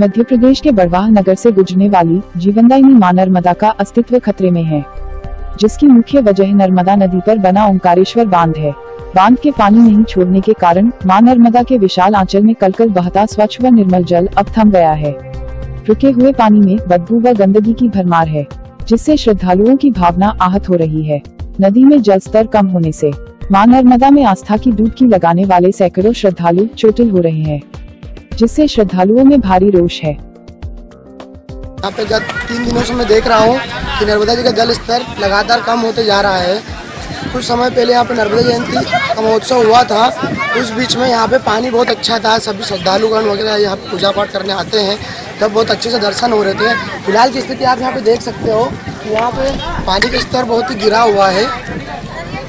मध्य प्रदेश के बड़वाह नगर से गुजरने वाली जीवनदायिनी माँ नर्मदा का अस्तित्व खतरे में है, जिसकी मुख्य वजह नर्मदा नदी पर बना ओंकारेश्वर बाँध है। बाँध के पानी नहीं छोड़ने के कारण माँ नर्मदा के विशाल आंचल में कलकल बहता स्वच्छ व निर्मल जल अब थम गया है। रुके हुए पानी में बदबू व गंदगी की भरमार है, जिससे श्रद्धालुओं की भावना आहत हो रही है। नदी में जल स्तर कम होने से माँ नर्मदा में आस्था की डुबकी लगाने वाले सैकड़ों श्रद्धालु चोटिल हो रहे हैं। जिससे श्रद्धालुओं में भारी रोष है। यहाँ पे जब तीन दिनों से मैं देख रहा हूँ कि नर्मदा जी का जल स्तर लगातार कम होते जा रहा है। कुछ समय पहले यहाँ पे नर्मदा जयंती का महोत्सव हुआ था। उस बीच में यहाँ पे पानी बहुत अच्छा था, सभी श्रद्धालुगण वगैरह यहाँ पे पूजा पाठ करने आते हैं। तब बहुत अच्छे से दर्शन हो रहे थे। फ़िलहाल की स्थिति आप यहाँ पे देख सकते हो यहाँ पे पानी का स्तर बहुत ही गिरा हुआ है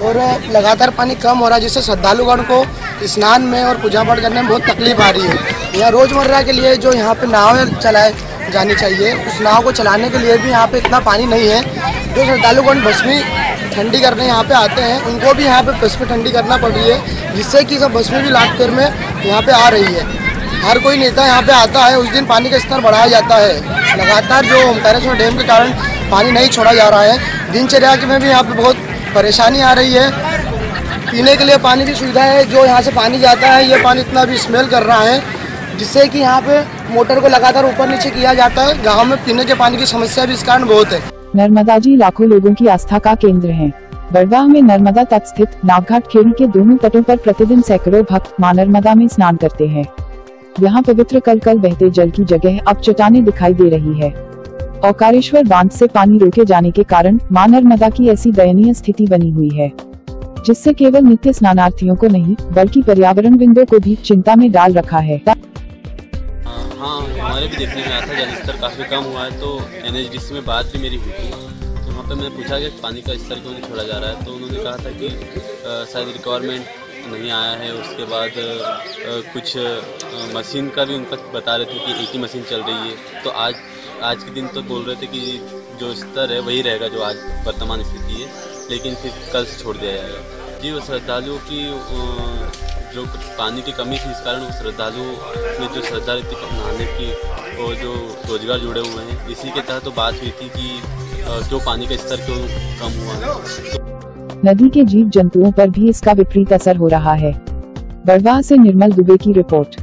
और लगातार पानी कम हो रहा है, जिससे श्रद्धालुगण को स्नान में और पूजा पाठ करने में बहुत तकलीफ़ आ रही है। यहाँ रोज़मर्रा के लिए जो यहाँ पे नाव चलाए जानी चाहिए। उस नाव को चलाने के लिए भी यहाँ पे इतना पानी नहीं है। जो श्रद्धालुगण भस्मी ठंडी करने यहाँ पे आते हैं, उनको भी यहाँ पे भस्मी ठंडी करना पड़ रही है, जिससे कि सब भस्मी भी लाख में यहाँ पे आ रही है। हर कोई नेता यहाँ पे आता है, उस दिन पानी का स्तर बढ़ाया जाता है। लगातार जो ओमकारेश्वर डैम के कारण पानी नहीं छोड़ा जा रहा है। दिनचर्या में भी यहाँ पे बहुत परेशानी आ रही है। पीने के लिए पानी की सुविधा है, जो यहाँ से पानी जाता है, ये पानी इतना भी स्मेल कर रहा है। जिससे कि यहाँ पे मोटर को लगातार ऊपर नीचे किया जाता है। गाँव में पीने के पानी की समस्या भी इस कारण बहुत है। नर्मदा जी, लाखों लोगों की आस्था का केंद्र है। बड़वाह में नर्मदा तट स्थित नावघाट खेड़ी के दोनों तटों पर प्रतिदिन सैकड़ों भक्त माँ नर्मदा में स्नान करते हैं। यहाँ पवित्र कल कल बहते जल की जगह अब चट्टाने दिखाई दे रही है। औकारेश्वर बाँध से पानी रोके जाने के कारण माँ नर्मदा की ऐसी दयनीय स्थिति बनी हुई है। जिससे केवल नित्य स्नानार्थियों को नहीं, बल्कि पर्यावरण बिंदु को भी चिंता में डाल रखा है। हाँ हमारे भी देखने में आया था जल स्तर काफ़ी कम हुआ है तो एनएचडीसी में बात भी मेरी हुई थी। तो वहाँ पर मैंने पूछा कि पानी का स्तर क्यों नहीं छोड़ा जा रहा है तो उन्होंने कहा था कि शायद रिक्वायरमेंट नहीं आया है, उसके बाद कुछ मशीन का भी उनका बता रहे थे कि एक ही मशीन चल रही है। तो आज आज के दिन तो बोल रहे थे कि जो स्तर है, वही रहेगा जो आज वर्तमान स्थिति है, लेकिन फिर कल से छोड़ दिया जाएगा। जी, वो श्रद्धालुओं की जो पानी की कमी थी इस कारण श्रद्धालु में जो श्रद्धा रहती नहाने की और जो रोज़गार जुड़े हुए हैं, इसी के तहत तो बात हुई थी कि जो पानी का स्तर क्यों कम हुआ है। नदी के जीव जंतुओं पर भी इसका विपरीत असर हो रहा है। बड़वा से निर्मल दुबे की रिपोर्ट।